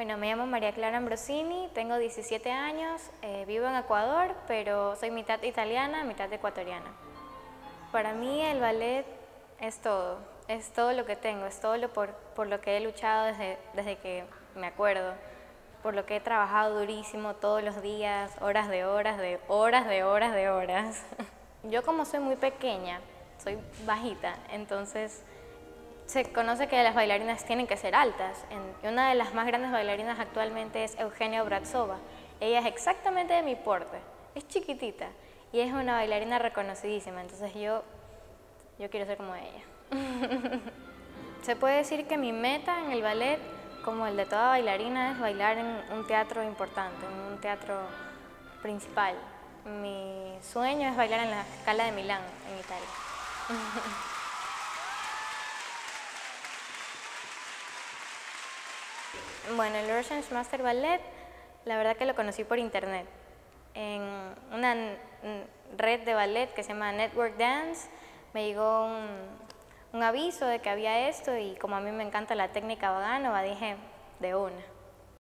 Bueno, me llamo María Clara Ambrosini, tengo 17 años, eh, vivo en Ecuador, pero soy mitad italiana, mitad ecuatoriana. Para mí el ballet es todo, es todo lo que tengo, es todo lo por, por lo que he luchado desde, desde que me acuerdo, por lo que he trabajado durísimo todos los días, horas de horas, de horas, de horas, de horas. Yo como soy muy pequeña, soy bajita, entonces se conoce que las bailarinas tienen que ser altas. y una de las más grandes bailarinas actualmente es Eugenia Bratsova. Ella es exactamente de mi porte, es chiquitita y es una bailarina reconocidísima, entonces yo, yo quiero ser como ella. se puede decir que mi meta en el ballet, como el de toda bailarina, es bailar en un teatro importante, en un teatro principal. Mi sueño es bailar en la escala de Milán, en Italia. Bueno, el Russian Master Ballet, la verdad que lo conocí por internet, en una red de ballet que se llama Network Dance, me llegó un, aviso de que había esto y como a mí me encanta la técnica Vaganova, dije, de una.